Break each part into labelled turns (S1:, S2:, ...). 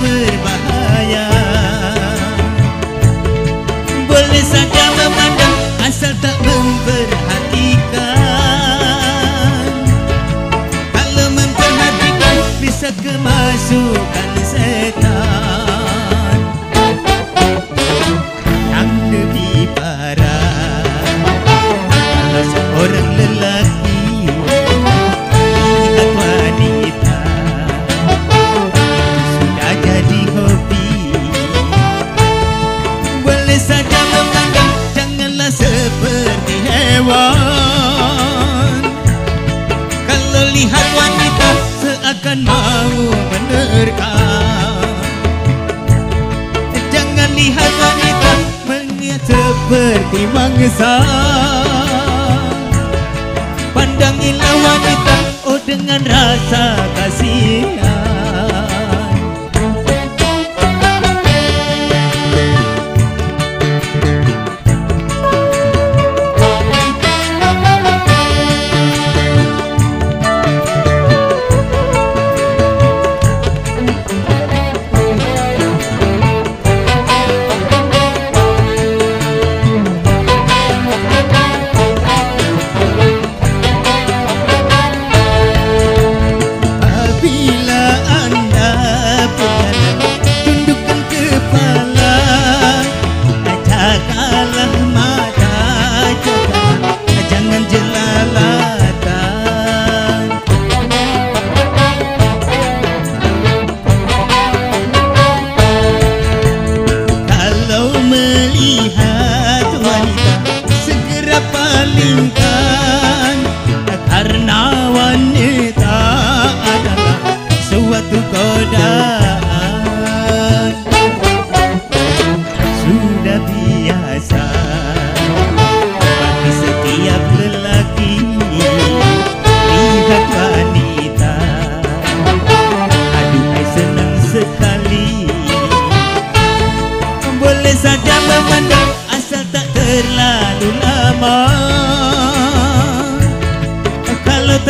S1: berbahaya. Boleh saja memandang asal tak memperhatikan. Kalau memperhatikan bisa kemasukan seperti mangsa. Pandangilah wanita oh dengan rasa kasihan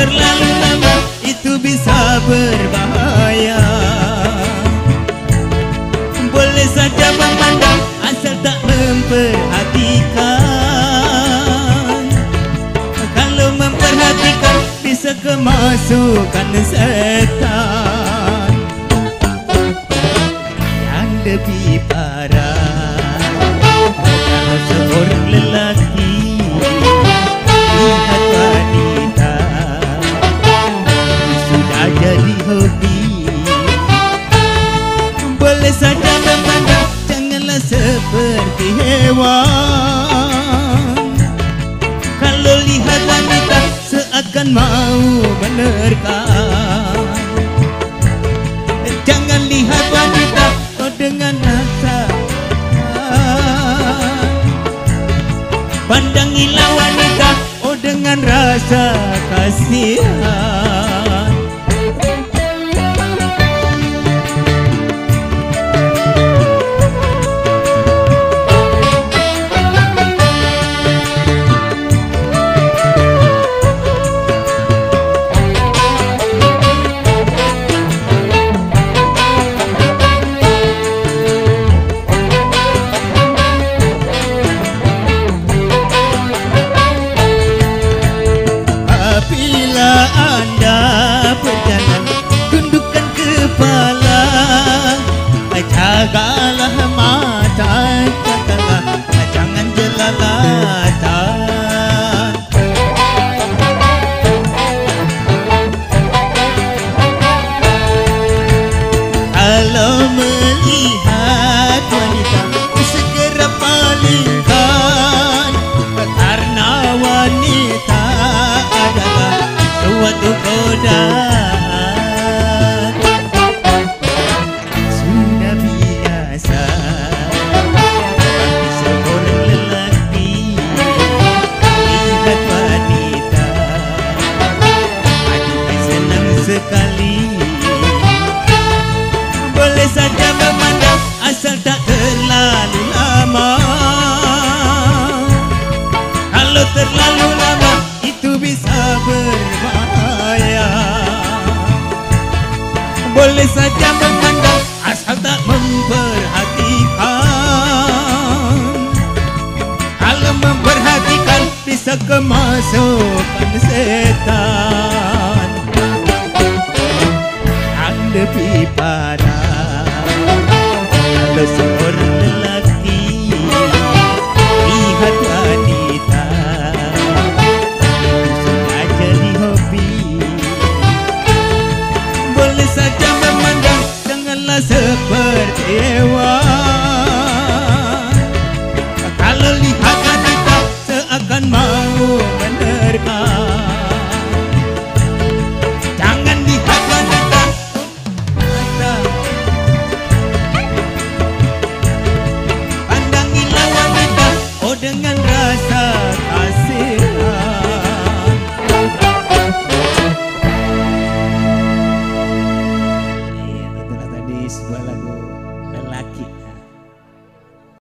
S1: terlalu lama itu bisa berbahaya. Boleh saja memandang asal tak memperhatikan. Kalau memperhatikan bisa kemasukan saja memandang Janganlah seperti hewan. Kalau lihat wanita Seakan mau menerkam sekali. Boleh saja memandang asal tak terlalu lama. Kalau terlalu lama itu bisa berbahaya. Boleh saja memandang asal tak memperhatikan. Kalau memperhatikan bisa kemasukan setan lebih parah. Kalau seorang lelaki Lihat wanita. Sudah jadi hobi. Boleh saja memandang Janganlah seperti hewan i sasa asira